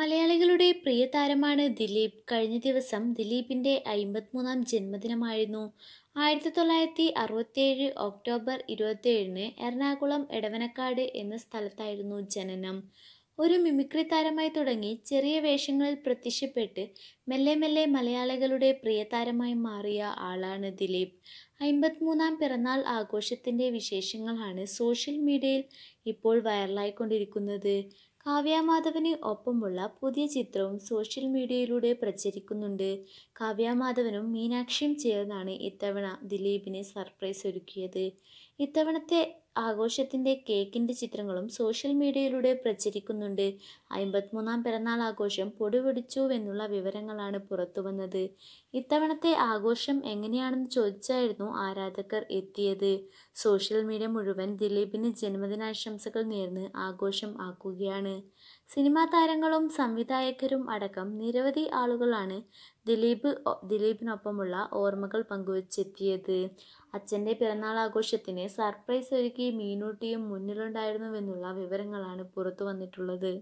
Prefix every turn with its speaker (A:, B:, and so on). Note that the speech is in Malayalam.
A: മലയാളികളുടെ പ്രിയ താരമാണ് ദിലീപ്. കഴിഞ്ഞ ദിവസം ദിലീപിന്റെ അയിമ്പത്തിമൂന്നാം ജന്മദിനമായിരുന്നു. ആയിരത്തി തൊള്ളായിരത്തി അറുപത്തിയേഴ് ഒക്ടോബർ ഇരുപത്തിയേഴിന് എറണാകുളം എടവനക്കാട് എന്ന സ്ഥലത്തായിരുന്നു ജനനം. ഒരു മിമിക്രി താരമായി തുടങ്ങി ചെറിയ വേഷങ്ങളിൽ പ്രത്യക്ഷപ്പെട്ട് മെല്ലെ മെല്ലെ മലയാളികളുടെ പ്രിയ താരമായി മാറിയ ആളാണ് ദിലീപ്. അമ്പത്തിമൂന്നാം പിറന്നാൾ ആഘോഷത്തിന്റെ വിശേഷങ്ങളാണ് സോഷ്യൽ മീഡിയയിൽ ഇപ്പോൾ വൈറലായിക്കൊണ്ടിരിക്കുന്നത്. കാവ്യാമാധവന് ഒപ്പമുള്ള പുതിയ ചിത്രവും സോഷ്യൽ മീഡിയയിലൂടെ പ്രചരിക്കുന്നുണ്ട്. കാവ്യാമാധവനും മീനാക്ഷിയും ചേർന്നാണ് ഇത്തവണ ദിലീപിന് സർപ്രൈസ് ഒരുക്കിയത്. ഇത്തവണത്തെ ആഘോഷത്തിന്റെ കേക്കിന്റെ ചിത്രങ്ങളും സോഷ്യൽ മീഡിയയിലൂടെ പ്രചരിക്കുന്നുണ്ട്. അമ്പത്തിമൂന്നാം പിറന്നാൾ ആഘോഷം പൊടിപൊടിച്ചുവെന്നുള്ള വിവരങ്ങളാണ് പുറത്തുവന്നത് ഇത്തവണത്തെ ആഘോഷം എങ്ങനെയാണെന്ന് ചോദിച്ചായിരുന്നു ആരാധകർ എത്തിയത്. സോഷ്യൽ മീഡിയ മുഴുവൻ ദിലീപിന് ജന്മദിനാശംസകൾ നേർന്ന് ആഘോഷം ആക്കുകയാണ്. സിനിമാ താരങ്ങളും സംവിധായകരും അടക്കം നിരവധി ആളുകളാണ് ദിലീപ് ദിലീപിനൊപ്പമുള്ള ഓർമ്മകൾ പങ്കുവച്ചെത്തിയത്. അച്ഛന്റെ പിറന്നാൾ ആഘോഷത്തിന് സർപ്രൈസ് ഒരുക്കി മീനൂട്ടിയും മുന്നിലുണ്ടായിരുന്നുവെന്നുള്ള വിവരങ്ങളാണ് പുറത്തു വന്നിട്ടുള്ളത്